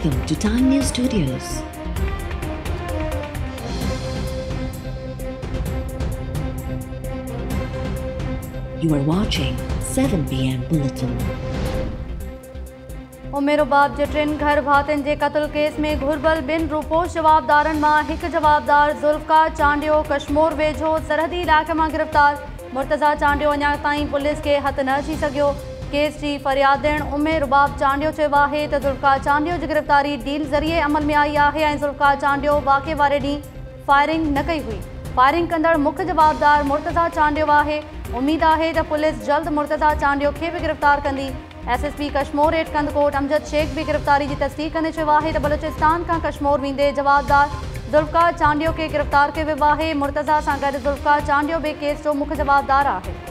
Welcome to Time News Studios. You are watching 7 p.m. Bulletin. उमेरो बाप जे टिनि घर भातियुनि जे क़तल case में घुर्बल ॿिनि रूपोश जवाबदारनि मां हिकु जवाबदार ज़ुल्फ़कार चांडियो कश्मोर वेझो सरहदी इलाइक़े मां गिरफ़्तार मुर्तज़ा चांडियो अञा ताईं पुलिस खे हथु न अची सघियो केस जी फ़रियादण उमे रुबाब चांडियो चयो आहे त चांडियो जी गिरफ़्तारी डील ज़रिए अमल में आई आहे ऐं ज़ुल्फ़कार चांडियो वाक़े वारे ॾींहुं फायरिंग न कई हुई। फायरिंग कंदड़ मुख्य जवाबदार मुर्तज़ा चांडियो आहे उमेद आहे त पुलिस जल्द मुर्तज़ा चांडियो खे बि गिरफ़्तार कंदी। एस एस पी कश्मोर हेठि कंदकोट अमजद शेख बि गिरफ़्तारी जी तस्दीक कंदे चयो आहे त कश्मोर वेंदे जवाबदार ज़ुल्फ़कार चांडियो खे गिरफ़्तार कयो वियो आहे। मुर्तज़ा सां गॾु ज़ुल्फ़कार चांडियो बि केस जो मुख्य जवाबदार आहे।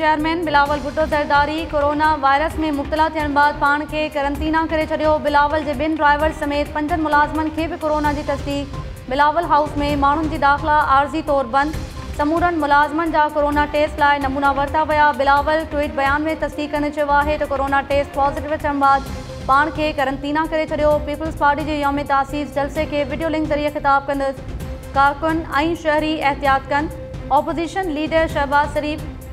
chairman Bilawal Bhutto Zardari corona virus में मुब्तला थियण बाद पाण खे करंतीना करे छॾियो। बिलावल जे ॿिनि ड्राइवर समेत पंजनि मुलाज़िमनि खे बि कोरोना जी तस्दीक। बिलावल हाउस में माण्हुनि जी दाख़िला आर्ज़ी तौरु बंदि। समूरनि मुलाज़िमनि जा कोरोना टेस्ट लाइ नमूना वरिता विया। बिलावल ट्वीट बयान में तस्दीक कंदे चयो कोरोना टेस्ट पॉज़िटिव अचण बाद पाण खे करंतीना करे छॾियो। पीपल्स पार्टी जे योम तासीस जलसे खे वीडियो लिंक ज़रिए ख़िताब कंदुसि। कारकुन ऐं शहरी एहतियात कनि। ऑपोज़िशन लीडर शहबाज़ शरीफ़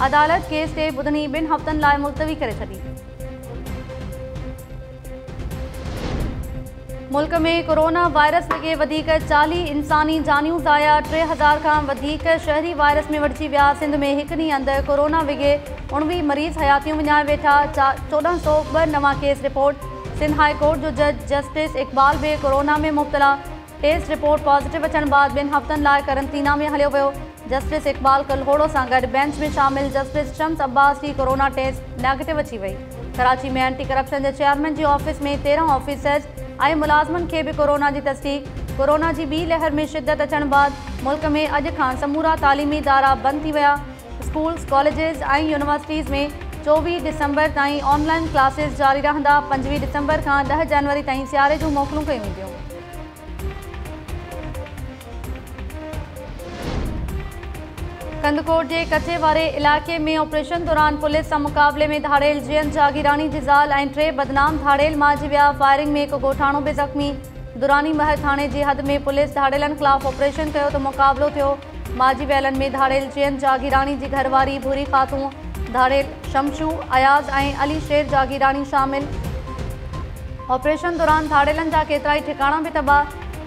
अदालत केस ते ॿुधणी ॿिनि हफ़्तनि लाइ मुलतवी करे मुल्क में कोरोना वायरस लॻे चालीह इंसानी जानियूं ज़ाया, टे हज़ार खां शहरी वायरस में वठिजी विया। सिंध में हिकु ॾींहुं अंदरि कोरोना विघे उणिवीह मरीज़ हयातियूं विञाए वेठा। चा, चोॾहं सौ ॿ नवां case report. Sindh high court जो जज जस्टिस इक़बाल बि कोरोना में मुब्तला। टेस्ट रिपोर्ट पॉज़िटिव अचण बाद ॿिनि हफ़्तनि लाइ करंतीना में हलियो वियो। जस्टिस इक़बाल कलहोड़ो सां गॾु बेंच में शामिल जस्टिस शम्स अब्बास जी कोरोना टेस्ट नेगेटिव अची वई। कराची में एंटी करप्शन जे चेयरमैन जे ऑफ़िस में तेरहं ऑफिसर्स ऐं मुलाज़िमनि खे बि कोरोना जी तस्दीक। कोरोना जी ॿी लहर में शिदत अचण बाद मुल्क में अॼु खां समूरा तालीमी इदारा बंदि स्कूल्स, कॉलेजिस ऐं यूनिवर्सिटीज़ में चोवीह डिसंबर ताईं ऑनलाइन क्लासिस जारी रहंदा। पंजवीह डिसंबर खां ॾह जनवरी ताईं सियारे जूं मोकलूं कयूं वेंदियूं कंदकोट जे कचे वारे इलाइक़े में ऑपरेशन दौरान पुलिस सां मुक़ाबले में धाड़ेल जियन जागीरानी जी ज़ाल टे बदनाम धाड़ेल मारिजी विया फायरिंग में हिकु ॻोठाणो बि ज़ख़्मी दुरानी महर थाणे जी हद में पुलिस धाड़ेलनि ख़िलाफ़ ऑपरेशन कयो त मुक़ाबिलो थियो। मारिजी वियलनि में धाड़ेल जियन जागीरानी जी घरवारी भूरी ख़ातून धाड़ेल शमशू, अयाज़ ऐं अली शेर जागीरानी शामिल। ऑपरेशन दौरान धाड़ेलनि जा केतिरा ठिकाणा बि तबाह।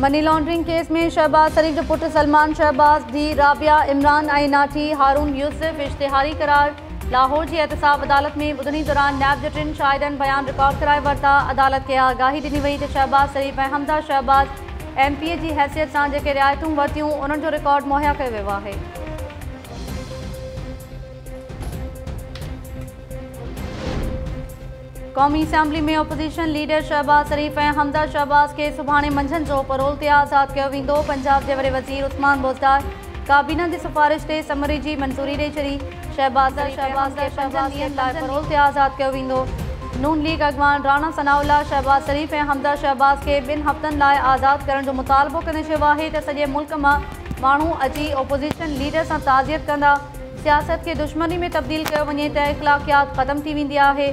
मनी लॉन्ड्रिंग केस में शहबाज शरीफ़ के पुत्र सलमान, शहबाज दी राबिया, इमरान ऐं हारून, यूसुफ, इश्तिहारी करार। लाहौर जी एहतसाब अदालत में बुधनी दौरान नैब जे टिनि शाहिदनि बयान रिकॉर्ड कराए वरिता। अदालत खे आगाही ॾिनी वई त शहबाज शरीफ़ ऐं Hamza Shahbaz M P A जी हैसियत सां जेके रिआयतूं वरितियूं, उन्हनि जो रिकॉर्ड मुहैया कयो वियो आहे क़ौमी असैम्बली में ओपोज़िशन लीडर शहबाज शरीफ़ ऐं हमदा शहबाज खे सुभाणे मंझंदि जो परोल ते आज़ादु कयो वेंदो। पंजाब जे वॾे वज़ीर उस्मान बोज़दार काबीना जी सिफ़ारिश ते समरी जी मंज़ूरी ॾेई छॾी। शहबाज़ शहबाज़ खे पंजनि लाइ परोल ते आज़ादु कयो वेंदो। नून लीग अॻवान राणा सनाउल्ला शहबाज शरीफ़ ऐं हमदा शहबाज खे ॿिनि हफ़्तनि लाइ आज़ादु करण मुतालबो कंदे चयो मुल्क माँ माण्हू अची ओपोज़िशन लीडर सां ताज़ियत कंदा। सियासत खे दुश्मनी में तब्दील कयो वञे त इख़लाक़ियात ख़तमु थी वेंदी आहे।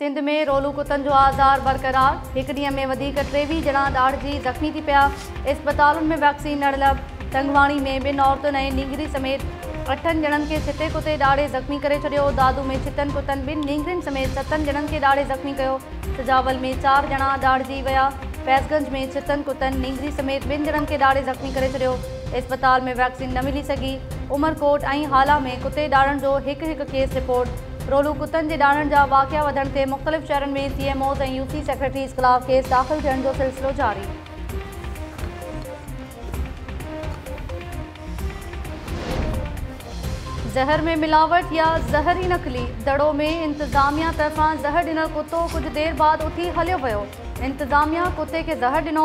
सिंध में रोलू कुतनि जो आज़ार बरक़रार, हिकु ॾींहं में वधीक टेवीह ॼणा ज़ख़्मी थी पिया। इस्पतालुनि में वैक्सीन न लब टंगवाणी में ॿिनि औरतुनि ऐं नींगरी समेत अठनि ॼणनि खे छिते कुते ॾाढे ज़ख़्मी करे छॾियो। दादू में छितनि कुतनि ॿिनि नींगरियुनि समेत सतनि ॼणनि खे ॾाढे ज़ख़्मी कयो। सजावल में चारि ॼणा ॾाढजी विया। फैज़गंज में छितनि कुतनि नींगरी समेत ॿिनि ॼणनि खे ॾाढे ज़ख़्मी करे छॾियो। इस्पताल में वैक्सीन न मिली सघी। उमरकोट ऐं हाला में कुते ॾाढ़नि जो हिकु केस रिपोर्ट रोलू कुतनि जे ॾाढ़नि जा वाक़िया वधण ते मुख़्तलिफ़ शहरनि में सी एम ओज़ ऐं यू सी सेक्रेटरीज़ ख़िलाफ़ केस दाख़िल थियण सिलसिलो जारी। ज़हर में मिलावट या ज़हर ई नकली, दड़ो में इंतिज़ामिया तरफ़ां ज़हर ॾिनल कुतो कुझु देरि बाद उथी हलियो वियो। इंतिज़ामिया कुते खे ज़हर ॾिनो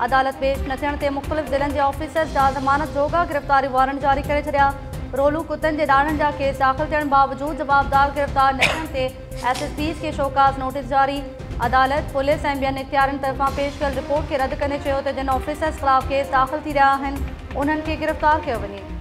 अदालत पेश न थियण ते मुख़्तलिफ़ ज़िलनि के ऑफिसर जा ज़मानत जोगा गिरफ़्तारी वारंट जारी करे छॾिया। रोलू कुतनि के दाणन जा केस दाख़िल थियण बावजूद जवाबदार गिरफ़्तार न थियण ते एस एस पीज़ खे शोकाज़ नोटिस जारी। अदालत, पुलिस ऐं ॿियनि इख़्तियारनि तरफ़ां पेश कयल रिपोर्ट के रद्द त जिन ऑफिसर्स ख़िलाफ़ केस दाख़िल थी उन्हनि खे गिरफ़्तार किया वञे।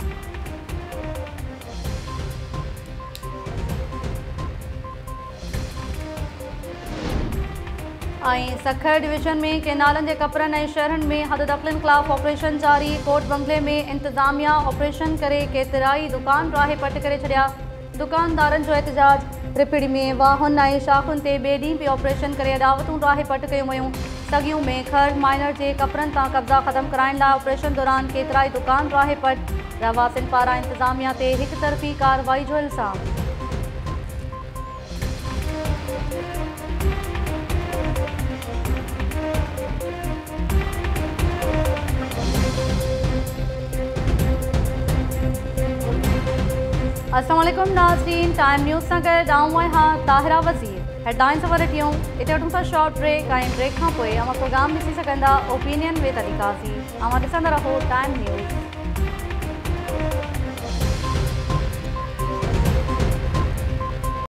ऐं सखर डिवीज़न में केनालनि जे कपरनि ऐं शहरनि में हद दख़लनि ख़िलाफ़ ऑपरेशन जारी। कोर्ट बंगले में इंतिज़ामिया ऑपरेशन करे केतिराई दुकान राहे पट करे छॾिया। दुकानदारनि जो एहतजाज रिपिड़ी में वाहन ऐं शाखुनि ते ॿिए ॾींहुं बि ऑपरेशन करे अदावतूं राहे पट कयूं वयूं। में खर माइनर जे कपरनि तां कब्ज़ा ख़तमु कराइण लाइ ऑपरेशन दौरान केतिराई दुकान राहे पट। रहवासियुनि पारां इंतिज़ामिया हिकु तरफ़ी कार्रवाई जो इल्ज़ाम। असलम नाज़रीन टाइम न्यूज़ सां गॾु आऊँ आहियाँ ताहिरा वज़ीर हेडलाइंस ख़बर टियूं हिते वठूं था शॉर्ट ब्रेक ऐं ब्रेक अवां प्रोग्राम ओपिनियन में तरीका काज़ी अवां रहो टाइम न्यूज़